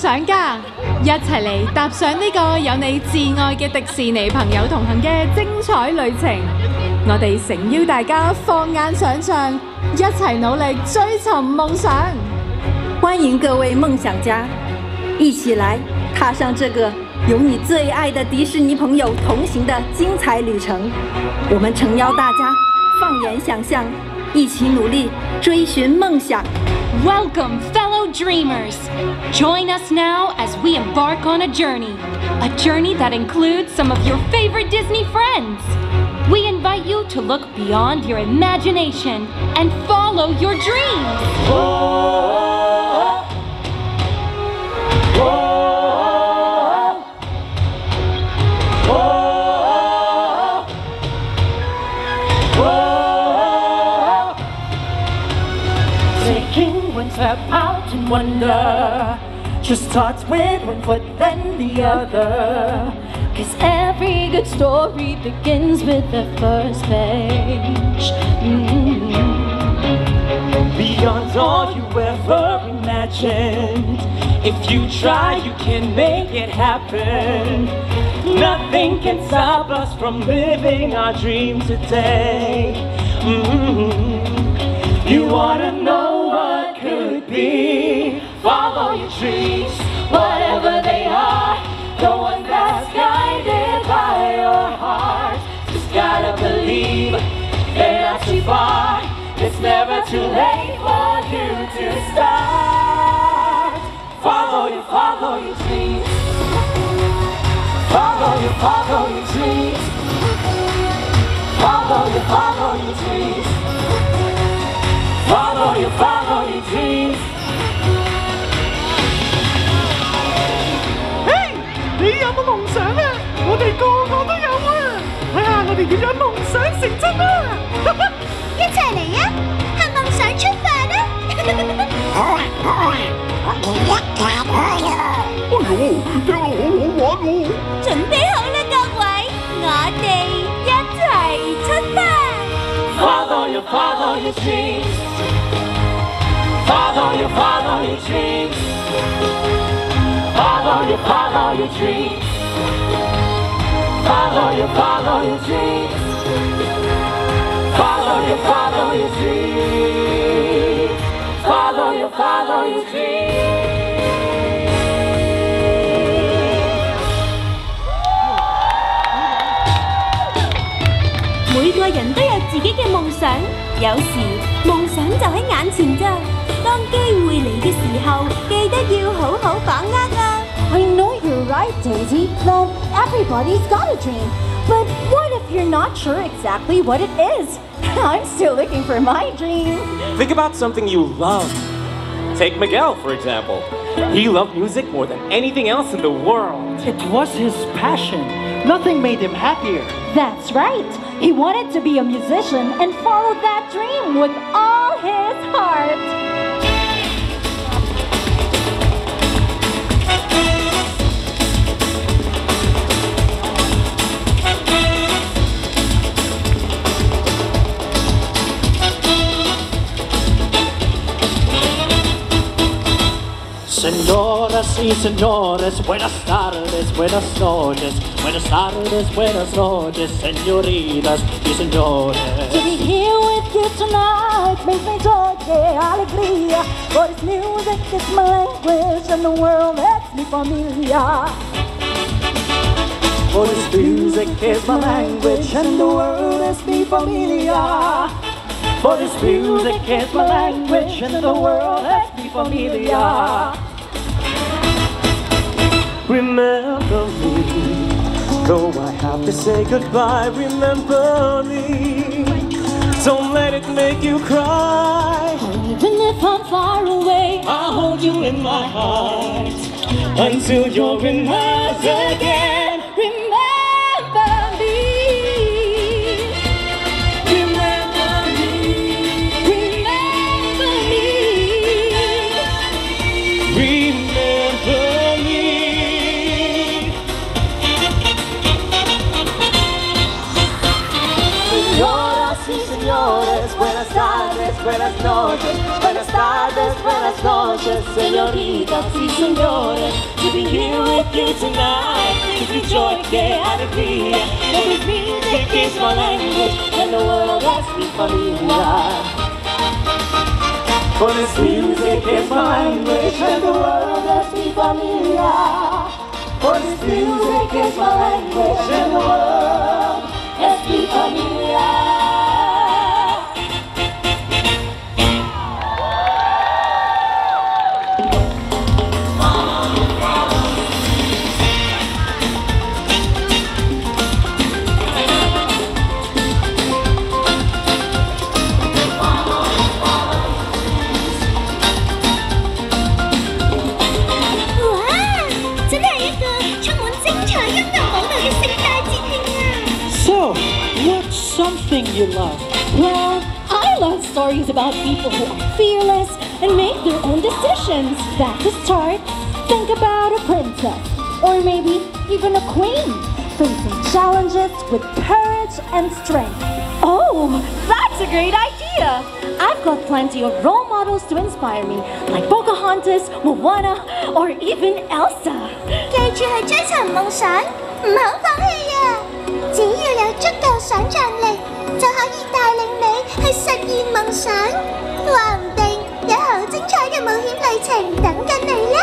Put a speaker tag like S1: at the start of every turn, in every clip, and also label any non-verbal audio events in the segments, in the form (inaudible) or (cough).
S1: 想家，一齐嚟踏上呢个有你挚爱嘅迪士尼朋友同行嘅精彩旅程。我哋诚邀大家放眼想象，一齐努力追寻梦想。
S2: 欢迎各位梦想家，一起来踏上这个有你最爱的迪士尼朋友同行的精彩旅程。我们诚邀大家放眼想象，一起努力追寻梦想。
S3: Welcome, dreamers! Join us now as we embark on a journey. A journey that includes some of your favorite Disney friends. We invite you to look beyond your imagination and follow your dreams.
S4: Just starts with one foot then the other
S3: Cause every good story begins with the first page. Mm.
S4: Beyond all you ever imagined If you try you can make it happen Nothing can stop us from living our dream today Mhm. You wanna know what could be Follow your dreams, whatever they are. The one that's guided by your heart. Just gotta believe they're not too far. It's never too late for you to start. Follow your, follow your dreams. Follow your, follow your dreams. Follow your, follow your dreams. Follow your, follow your dreams
S5: 哋个个都有啊！睇下我哋点样梦想成真啊！
S6: 一齐嚟啊！向梦想出发啦！
S5: 哎呦，听落好好玩喎！
S6: 准备好啦，各位，我哋一齐出发！
S4: Follow (laughs) your, follow your dreams. Follow your, follow your dreams. Follow your, follow your dreams. Follow your, follow your dreams. Follow your, follow your dreams. Follow your, follow your dreams.
S2: 每个人都有自己嘅梦想，有时梦想就喺眼前咋。当机会嚟嘅时候，记得要好好把握啊！
S7: I know you're right, Daisy, that everybody's got a dream. But what if you're not sure exactly what it is? (laughs) I'm still looking for my dream.
S8: Think about something you love. Take Miguel, for example. He loved music more than anything else in the world.
S5: It was his passion. Nothing made him happier.
S7: That's right. He wanted to be a musician and followed that dream with all his heart.
S4: Y señores, buenas tardes, buenas noches, buenas tardes, buenas noches, señoritas y señores.
S7: To be here with you tonight makes me joy, yeah, alegría. For this music is my language and the world makes me familiar.
S4: For this music is my language and the world is mi familia. For this music is my language and the world is mi familia. Remember me, though I have to say goodbye. Remember me, don't let it make you cry.
S7: Even if I'm far away,
S4: I'll hold you in my heart until you're in again. Buenas noches, señoritas y. To be here with you tonight is a joy, que alegría. Let this music is my language, and the world has mi familia. For this music is my language, and the world has mi familia. For this music is my language, and the world has mi familia.
S9: about people who are fearless and make their own decisions. That to start, think about a princess, or maybe even a queen, facing challenges with courage and strength. Oh, that's a great idea! I've got plenty of role models to inspire me, like Pocahontas, Moana, or even Elsa.
S10: 记住去追寻梦想，唔好放弃啊！只要 有足够想像力，就可以带领你去实现梦想。话唔定有好精彩嘅冒险旅程等紧你呢！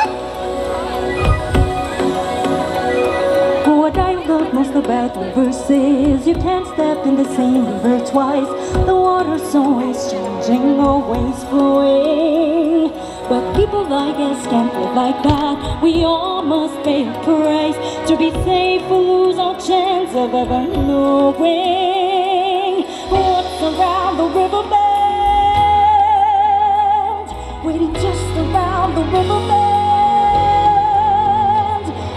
S7: What I love most about rivers is you can't step in the same river twice. The water's always changing, always flowing. But people like us can't live like that. We all must pay a price to be safe or lose our chance of ever knowing what's around the river bend. Waiting just around the river bend.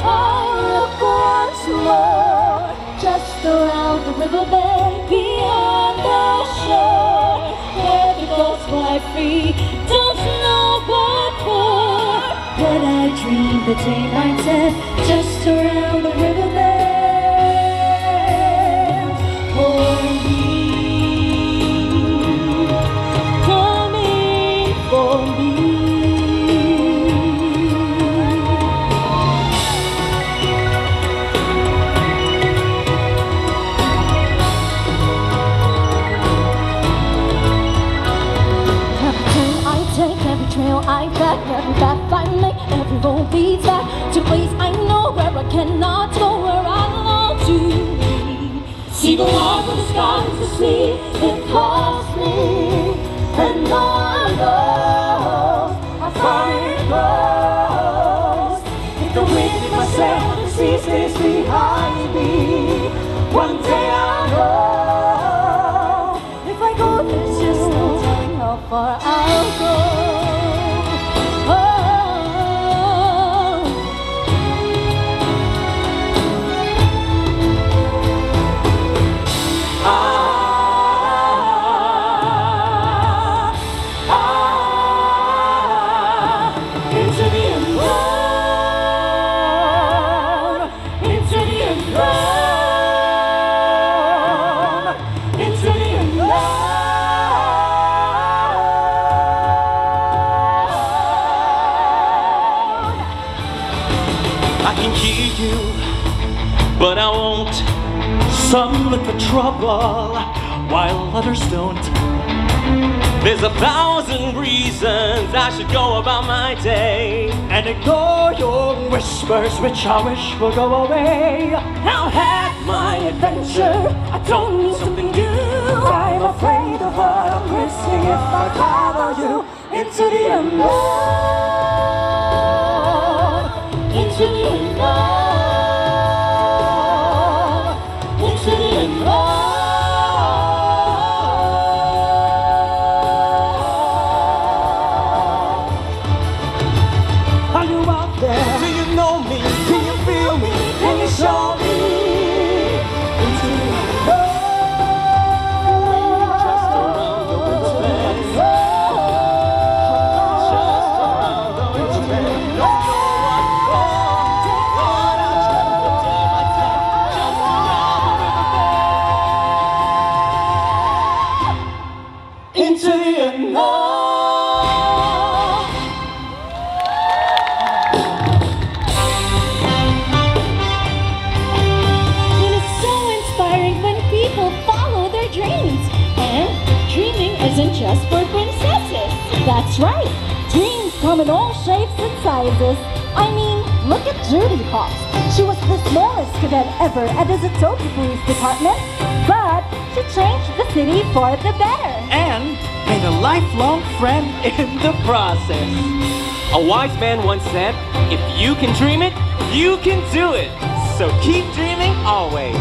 S7: Oh, look once more, just around the river bend, beyond the shore, where the ghosts fly free. The day I said, just around the river bend. And no
S4: while others don't. There's a thousand reasons I should go about my day and ignore your whispers, which I wish will go away. Now had my adventure, I don't need something new. I'm afraid of what I'm missing if I follow you into the unknown, into the unknown,
S7: sizes. I mean, look at Judy Hopps. She was the smallest cadet ever at the Zootopia Police Department, but she changed the city for the better.
S3: And made a lifelong friend in the process.
S4: A wise man once said, if you can dream it, you can do it. So keep dreaming always.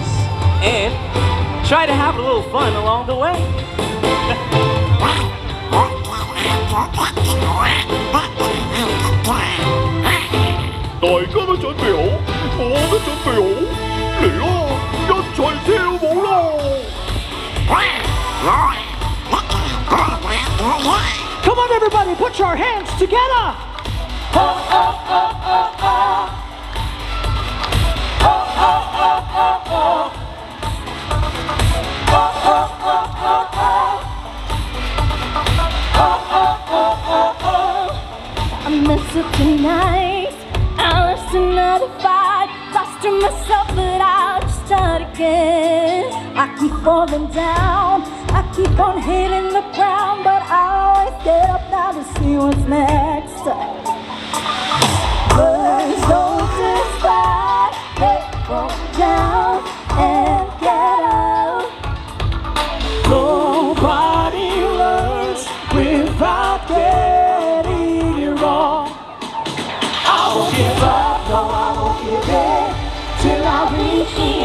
S4: And try to have a little fun along the way. (laughs)
S5: 大家都准备好，我都准备好，嚟咯，一齐跳舞咯！
S3: Come on, everybody, put your hands together.
S7: I miss it tonight. I lost another fight. Lost to myself, but I'll just start again. I keep falling down. I keep on hitting the ground, but I always get up now to see what's next.
S3: No, I won't give in till I reach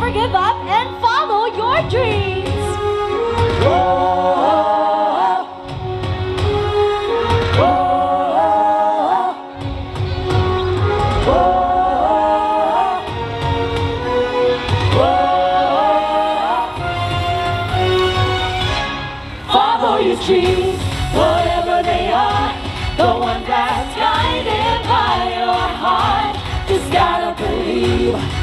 S7: never give up and follow your dreams!
S3: Follow your dreams, whatever they are. The one that's guided by your heart. Just gotta believe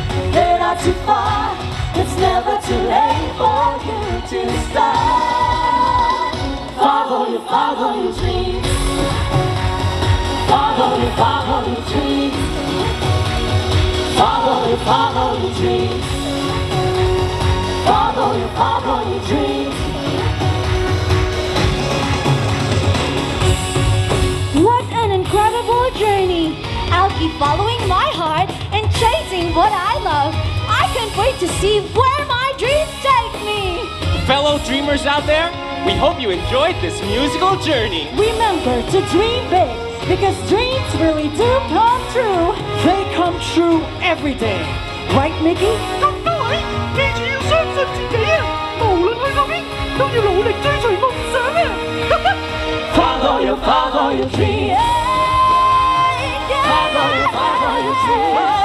S3: too far. It's never too late for you to start. Follow your, follow your dreams. Follow your, follow your dreams. Follow your, follow your dreams. Follow your, follow your dreams.
S7: What an incredible journey! I'll keep following my heart to see where my dreams take me!
S4: Fellow dreamers out there, we hope you enjoyed this musical journey.
S7: Remember to dream big, because dreams really do come true.
S3: They come true every day. Right, Mickey? (laughs) Follow your, follow your dreams. Yeah, yeah. Follow your,
S4: follow your dreams.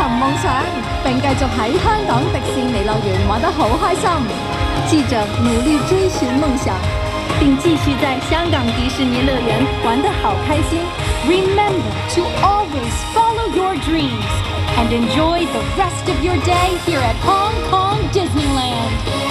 S11: 寻梦想，
S12: 并继续喺香港迪士尼乐园玩得好开心。
S2: 记者努力追寻梦想，并继续在香港迪士尼乐园玩得好开心。
S1: Remember to always follow your dreams and enjoy the rest of your day here at Hong Kong Disneyland.